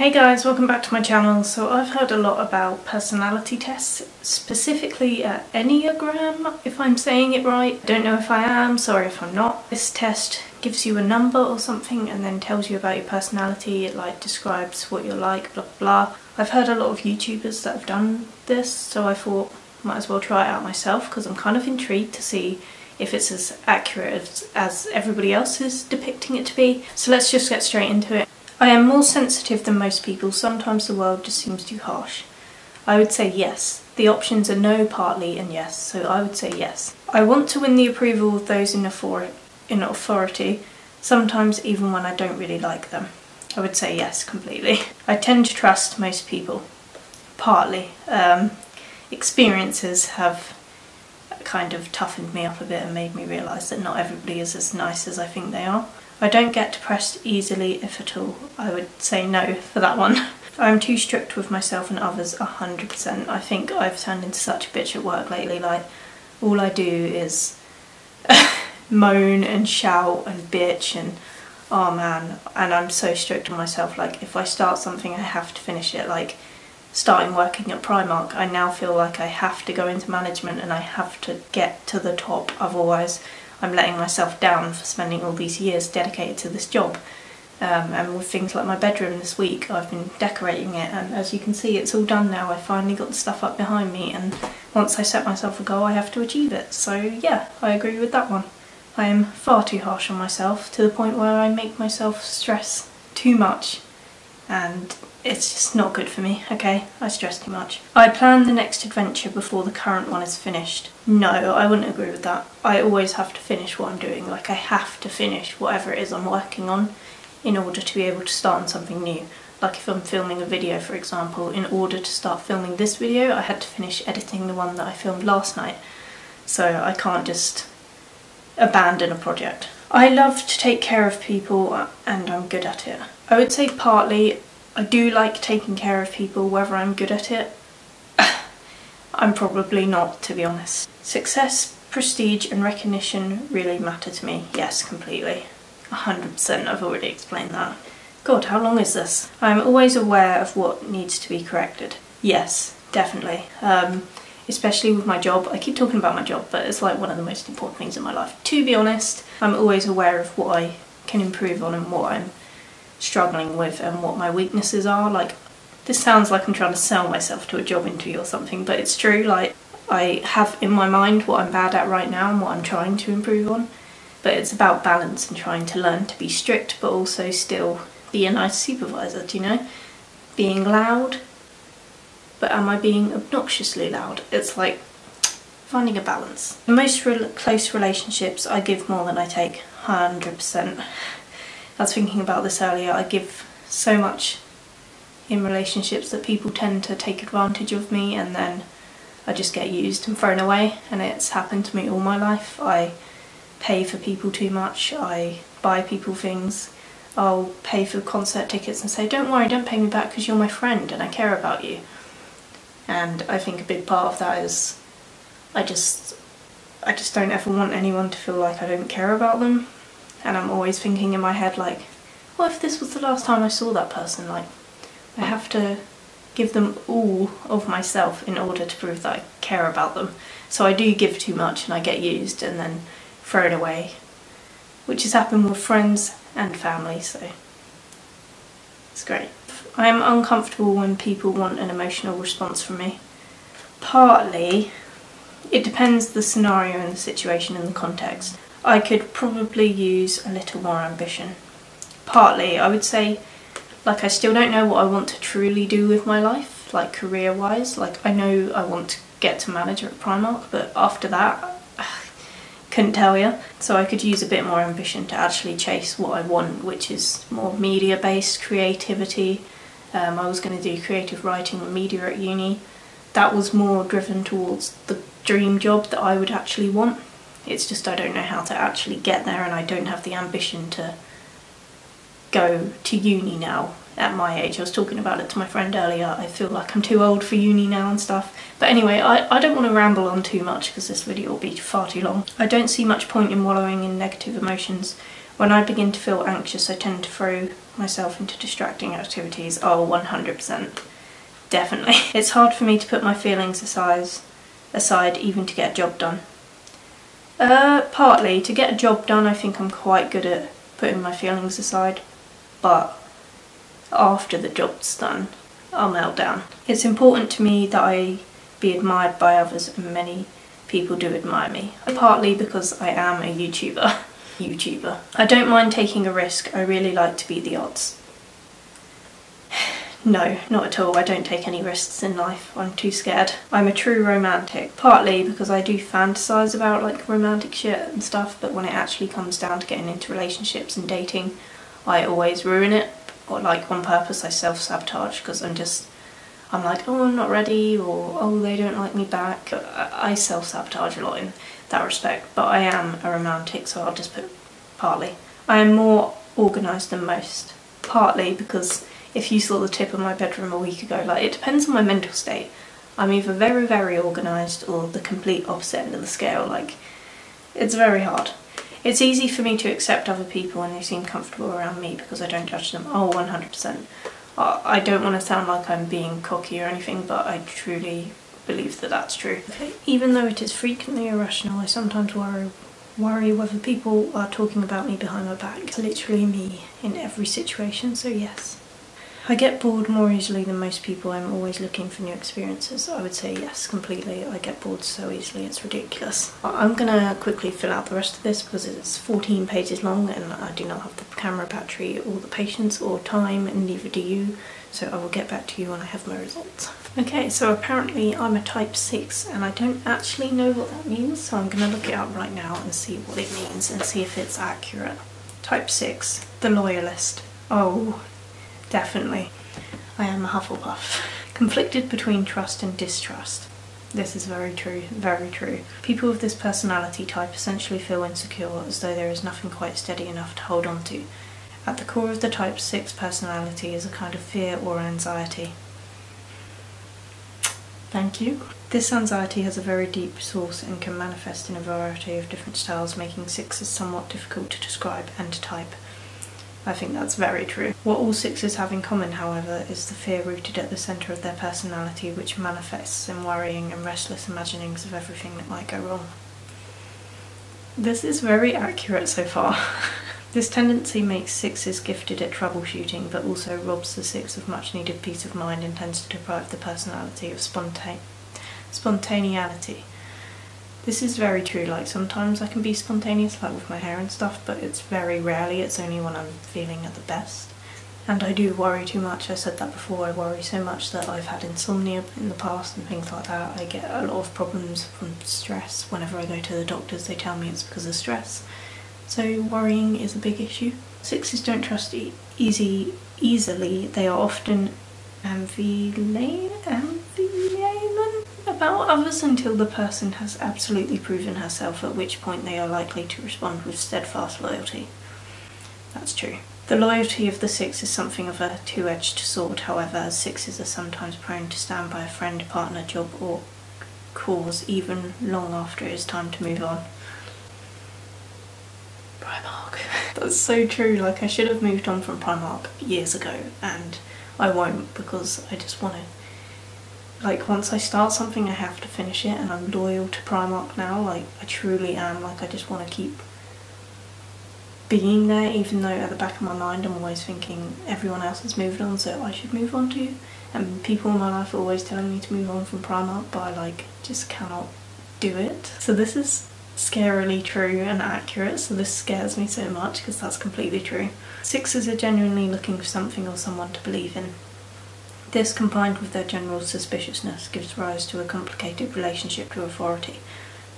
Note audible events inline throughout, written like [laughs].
Hey guys, welcome back to my channel. So I've heard a lot about personality tests, specifically uh, Enneagram, if I'm saying it right. Don't know if I am, sorry if I'm not. This test gives you a number or something and then tells you about your personality. It like describes what you're like, blah blah. I've heard a lot of YouTubers that have done this, so I thought might as well try it out myself because I'm kind of intrigued to see if it's as accurate as, as everybody else is depicting it to be. So let's just get straight into it. I am more sensitive than most people. Sometimes the world just seems too harsh. I would say yes. The options are no, partly, and yes, so I would say yes. I want to win the approval of those in, in authority, sometimes even when I don't really like them. I would say yes, completely. I tend to trust most people, partly. Um, experiences have kind of toughened me up a bit and made me realise that not everybody is as nice as I think they are. I don't get depressed easily, if at all. I would say no for that one. [laughs] I'm too strict with myself and others 100%. I think I've turned into such a bitch at work lately. Like, all I do is [laughs] moan and shout and bitch and oh man. And I'm so strict on myself. Like, if I start something, I have to finish it. Like, starting working at Primark, I now feel like I have to go into management and I have to get to the top. Otherwise, I'm letting myself down for spending all these years dedicated to this job. Um, and with things like my bedroom this week, I've been decorating it, and as you can see, it's all done now. I finally got the stuff up behind me, and once I set myself a goal, I have to achieve it. So, yeah, I agree with that one. I am far too harsh on myself to the point where I make myself stress too much, and it's just not good for me, okay? I stress too much. I plan the next adventure before the current one is finished. No, I wouldn't agree with that. I always have to finish what I'm doing. Like, I have to finish whatever it is I'm working on in order to be able to start on something new. Like if I'm filming a video, for example, in order to start filming this video, I had to finish editing the one that I filmed last night. So I can't just abandon a project. I love to take care of people uh, and I'm good at it. I would say partly I do like taking care of people, whether I'm good at it. [sighs] I'm probably not, to be honest. Success, prestige and recognition really matter to me. Yes, completely. 100%, I've already explained that. God, how long is this? I'm always aware of what needs to be corrected. Yes, definitely. Um, especially with my job. I keep talking about my job, but it's like one of the most important things in my life. To be honest, I'm always aware of what I can improve on and what I'm struggling with and what my weaknesses are. Like, this sounds like I'm trying to sell myself to a job interview or something, but it's true. Like, I have in my mind what I'm bad at right now and what I'm trying to improve on. But it's about balance and trying to learn to be strict, but also still be a nice supervisor, do you know? Being loud, but am I being obnoxiously loud? It's like finding a balance. In most re close relationships, I give more than I take, 100%. I was thinking about this earlier, I give so much in relationships that people tend to take advantage of me and then I just get used and thrown away and it's happened to me all my life. I pay for people too much, I buy people things, I'll pay for concert tickets and say don't worry don't pay me back because you're my friend and I care about you. And I think a big part of that is I just I just don't ever want anyone to feel like I don't care about them and I'm always thinking in my head like what if this was the last time I saw that person like I have to give them all of myself in order to prove that I care about them so I do give too much and I get used and then thrown away which has happened with friends and family so it's great. I am uncomfortable when people want an emotional response from me. Partly it depends the scenario and the situation and the context. I could probably use a little more ambition. Partly, I would say, like I still don't know what I want to truly do with my life, like career-wise. Like I know I want to get to manager at Primark, but after that, [sighs] couldn't tell you. So I could use a bit more ambition to actually chase what I want, which is more media-based creativity. Um, I was going to do creative writing and media at uni. That was more driven towards the dream job that I would actually want. It's just I don't know how to actually get there and I don't have the ambition to go to uni now at my age. I was talking about it to my friend earlier. I feel like I'm too old for uni now and stuff. But anyway, I, I don't want to ramble on too much because this video will be far too long. I don't see much point in wallowing in negative emotions When I begin to feel anxious, I tend to throw myself into distracting activities. Oh, 100%. Definitely. [laughs] It's hard for me to put my feelings aside, aside even to get a job done. Uh, partly. To get a job done, I think I'm quite good at putting my feelings aside. But after the job's done, I'll melt down. It's important to me that I be admired by others and many people do admire me. Partly because I am a YouTuber. [laughs] YouTuber. I don't mind taking a risk, I really like to be the odds. No, not at all. I don't take any risks in life. I'm too scared. I'm a true romantic. Partly because I do fantasize about like romantic shit and stuff, but when it actually comes down to getting into relationships and dating, I always ruin it. Or like on purpose, I self-sabotage because I'm just I'm like, oh, I'm not ready, or oh, they don't like me back. I self sabotage a lot in that respect, but I am a romantic, so I'll just put partly. I am more organised than most, partly because if you saw the tip of my bedroom a week ago, like it depends on my mental state. I'm either very, very organised or the complete opposite end of the scale. Like, it's very hard. It's easy for me to accept other people when they seem comfortable around me because I don't judge them. Oh, 100%. I don't want to sound like I'm being cocky or anything, but I truly believe that that's true. Okay. Even though it is frequently irrational, I sometimes worry worry whether people are talking about me behind my back. It's literally me in every situation, so yes. I get bored more easily than most people. I'm always looking for new experiences. I would say yes, completely. I get bored so easily, it's ridiculous. I'm gonna quickly fill out the rest of this because it's 14 pages long and I do not have the camera battery or the patience or time and neither do you. So I will get back to you when I have my results. Okay, so apparently I'm a type 6 and I don't actually know what that means. So I'm gonna look it up right now and see what it means and see if it's accurate. Type 6, the loyalist. Oh, Definitely. I am a Hufflepuff. Conflicted between trust and distrust. This is very true, very true. People with this personality type essentially feel insecure as though there is nothing quite steady enough to hold on to. At the core of the type 6 personality is a kind of fear or anxiety. Thank you. This anxiety has a very deep source and can manifest in a variety of different styles, making sixes somewhat difficult to describe and to type. I think that's very true. What all sixes have in common, however, is the fear rooted at the centre of their personality, which manifests in worrying and restless imaginings of everything that might go wrong. This is very accurate so far. [laughs] this tendency makes sixes gifted at troubleshooting, but also robs the six of much needed peace of mind and tends to deprive the personality of spontane spontaneity this is very true, like sometimes I can be spontaneous like with my hair and stuff, but it's very rarely, it's only when I'm feeling at the best. And I do worry too much, I said that before, I worry so much that I've had insomnia in the past and things like that. I get a lot of problems from stress. Whenever I go to the doctors they tell me it's because of stress. So worrying is a big issue. Sixes don't trust e easy easily, they are often um, ambivalent, about others until the person has absolutely proven herself, at which point they are likely to respond with steadfast loyalty. That's true. The loyalty of the six is something of a two-edged sword, however, as sixes are sometimes prone to stand by a friend, partner, job or cause even long after it is time to move on. Primark. [laughs] That's so true, like I should have moved on from Primark years ago and I won't because I just want to like once I start something I have to finish it and I'm loyal to Primark now. Like I truly am. Like I just want to keep being there even though at the back of my mind I'm always thinking everyone else has moved on so I should move on too. And people in my life are always telling me to move on from Primark but I like just cannot do it. So this is scarily true and accurate. So this scares me so much because that's completely true. Sixes are genuinely looking for something or someone to believe in this, combined with their general suspiciousness, gives rise to a complicated relationship to authority.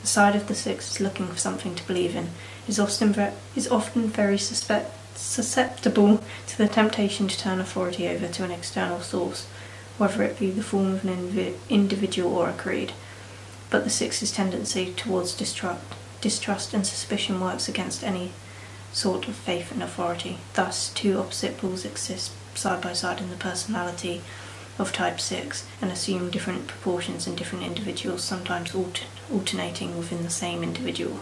The side of the six is looking for something to believe in, is often, is often very suspect, susceptible to the temptation to turn authority over to an external source, whether it be the form of an individual or a creed. But the six's tendency towards distrust, distrust and suspicion works against any sort of faith and authority. Thus, two opposite poles exist side by side in the personality of type 6 and assume different proportions in different individuals, sometimes alter alternating within the same individual.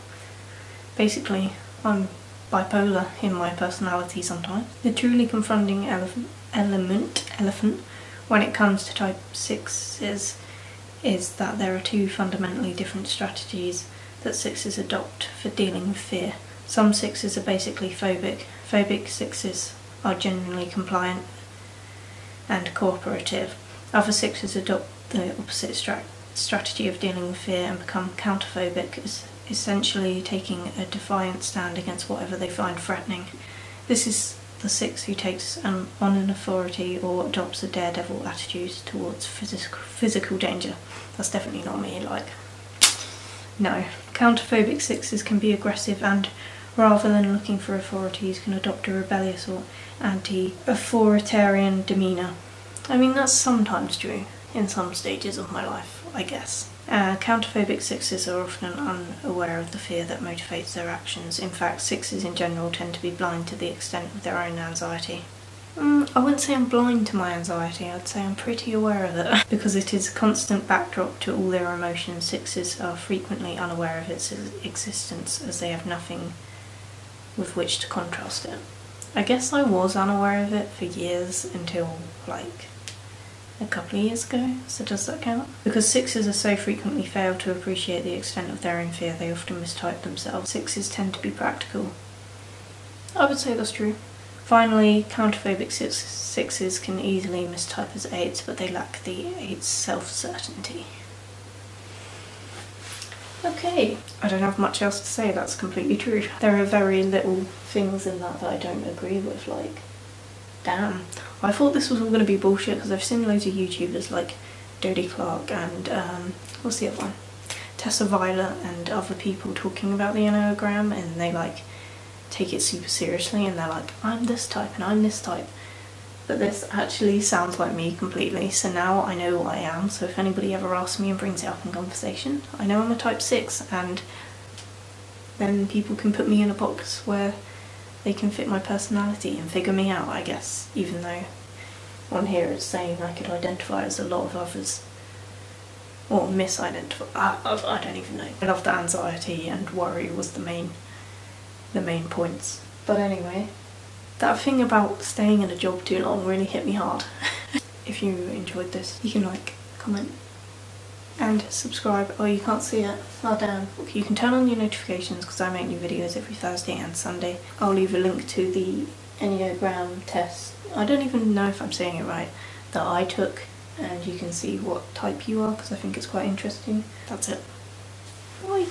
Basically, I'm bipolar in my personality sometimes. The truly confronting elephant, element, elephant, when it comes to type 6 is, is that there are two fundamentally different strategies that sixes adopt for dealing with fear. Some sixes are basically phobic. Phobic sixes are genuinely compliant and cooperative. Other sixes adopt the opposite stra strategy of dealing with fear and become counterphobic, essentially taking a defiant stand against whatever they find threatening. This is the six who takes an, on an authority or adopts a daredevil attitude towards physical, physical danger. That's definitely not me, like, no. Counterphobic sixes can be aggressive and, rather than looking for authorities, can adopt a rebellious or anti-authoritarian demeanour. I mean, that's sometimes true in some stages of my life, I guess. Uh, counterphobic sixes are often unaware of the fear that motivates their actions. In fact, sixes in general tend to be blind to the extent of their own anxiety. Mm, I wouldn't say I'm blind to my anxiety, I'd say I'm pretty aware of it. [laughs] because it is a constant backdrop to all their emotions, sixes are frequently unaware of its existence as they have nothing with which to contrast it. I guess I was unaware of it for years until like a couple of years ago, so does that count? Because sixes are so frequently fail to appreciate the extent of their own fear, they often mistype themselves. Sixes tend to be practical. I would say that's true. Finally, counterphobic six, sixes can easily mistype as eights, but they lack the eight's self-certainty. Okay, I don't have much else to say, that's completely true. There are very little things in that that I don't agree with, like, damn. I thought this was all going to be bullshit because I've seen loads of YouTubers like Dodie Clark and, um, what's the other one? Tessa Violet and other people talking about the Enneagram and they like take it super seriously and they're like, I'm this type and I'm this type but this actually sounds like me completely, so now I know what I am, so if anybody ever asks me and brings it up in conversation, I know I'm a type 6, and then people can put me in a box where they can fit my personality and figure me out, I guess, even though on here it's saying I could identify as a lot of others. Or misidentify, I, I don't even know. I love the anxiety and worry was the main, the main points. But anyway, that thing about staying in a job too long really hit me hard. [laughs] if you enjoyed this, you can like, comment, and subscribe. Oh, you can't see it. Oh damn. You can turn on your notifications because I make new videos every Thursday and Sunday. I'll leave a link to the Enneagram test. I don't even know if I'm saying it right. That I took and you can see what type you are because I think it's quite interesting. That's it. Bye.